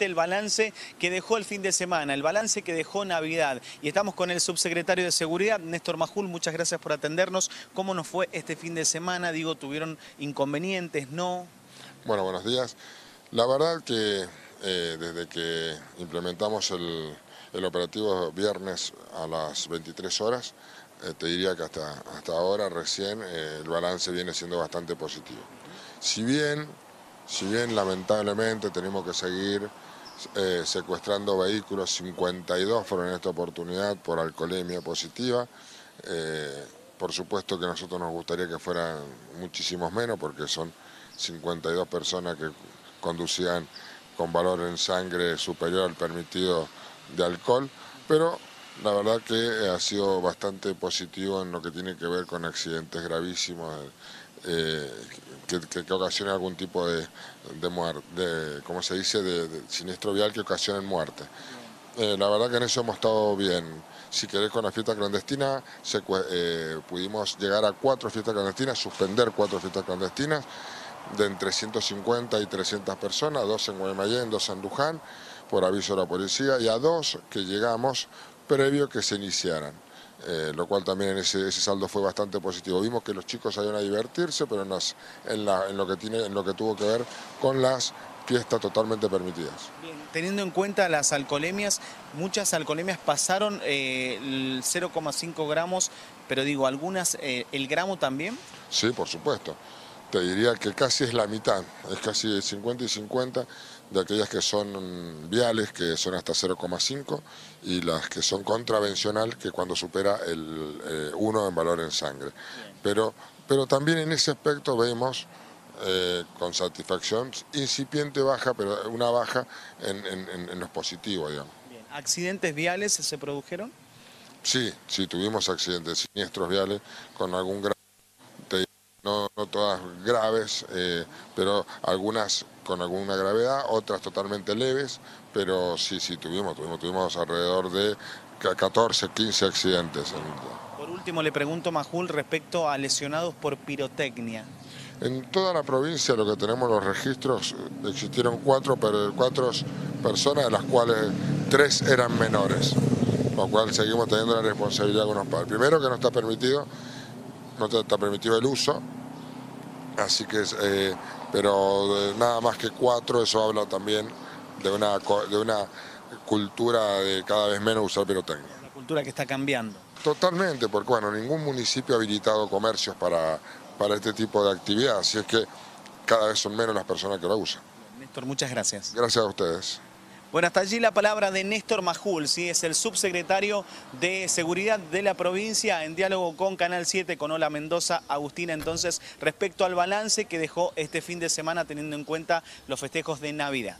el balance que dejó el fin de semana, el balance que dejó Navidad. Y estamos con el subsecretario de Seguridad, Néstor Majul, muchas gracias por atendernos. ¿Cómo nos fue este fin de semana? Digo, ¿tuvieron inconvenientes? ¿No? Bueno, buenos días. La verdad que eh, desde que implementamos el, operativo viernes a las 23 horas, eh, te diría que hasta, hasta ahora recién eh, el balance viene siendo bastante positivo. Si bien, si bien lamentablemente tenemos que seguir eh, secuestrando vehículos, 52 fueron en esta oportunidad por alcoholemia positiva. Eh, por supuesto que a nosotros nos gustaría que fueran muchísimos menos porque son 52 personas que conducían con valor en sangre superior al permitido de alcohol, pero la verdad que ha sido bastante positivo en lo que tiene que ver con accidentes gravísimos eh, que, que, ocasionen algún tipo de, de muerte, de, ¿cómo se dice?, de, siniestro vial que ocasionen muerte. Eh, la verdad que en eso hemos estado bien. Si querés con la fiesta clandestina, eh, pudimos llegar a cuatro fiestas clandestinas, suspender cuatro fiestas clandestinas de entre 150 y 300 personas, dos en Guaymallén, dos en Luján, por aviso de la policía, y a dos que llegamos previo que se iniciaran. Eh, lo cual también ese, ese, saldo fue bastante positivo. Vimos que los chicos salieron a divertirse, pero en, en, lo que tiene, en lo que tuvo que ver con las fiestas totalmente permitidas. teniendo en cuenta las alcoholemias, muchas alcoholemias pasaron eh, el 0,5 gramos, pero digo, algunas, eh, ¿el gramo también? Sí, por supuesto te diría que casi es la mitad, es casi 50 y 50 de aquellas que son viales, que son hasta 0,5, y las que son contravencional, que cuando supera el 1 eh, en valor en sangre. Pero, pero también en ese aspecto vemos eh, con satisfacción incipiente baja, pero una baja en, los positivos, digamos. ¿Accidentes viales se produjeron? Sí, sí, tuvimos accidentes siniestros viales con algún gran no, todas graves, eh, pero algunas con alguna gravedad, otras totalmente leves, pero sí, sí, tuvimos, tuvimos, tuvimos alrededor de 14, 15 accidentes. Por último, le pregunto, Majul, respecto a lesionados por pirotecnia. En toda la provincia lo que tenemos los registros, existieron cuatro, cuatro personas, de las cuales tres eran menores, lo cual seguimos teniendo la responsabilidad con los padres. Primero que no está permitido no está permitido el uso, así que, eh, pero nada más que cuatro, eso habla también de una, de una cultura de cada vez menos usar pirotecnia. Una cultura que está cambiando. Totalmente, porque bueno, ningún municipio ha habilitado comercios para, para este tipo de actividad, así es que cada vez son menos las personas que la usan. Néstor, muchas gracias. Gracias a ustedes. Bueno, hasta allí la palabra de Néstor Majul, ¿sí? es el subsecretario de Seguridad de la provincia, en diálogo con Canal 7, con Ola Mendoza, Agustina, entonces, respecto al balance que dejó este fin de semana teniendo en cuenta los festejos de Navidad.